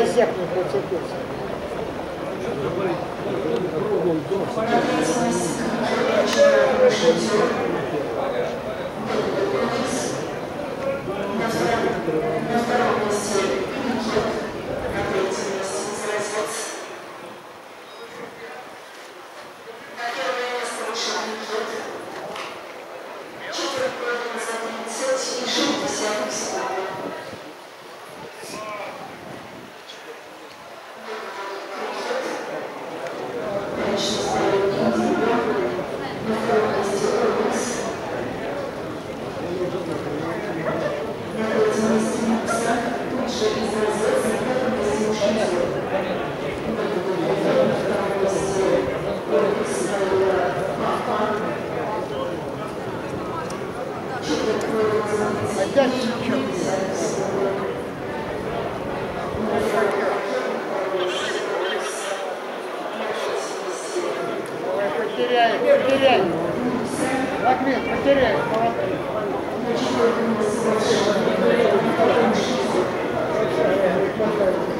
язык не прицепился. Опять Ой, потеряй, потеряй. Ахмед, потеряй. Молодцы.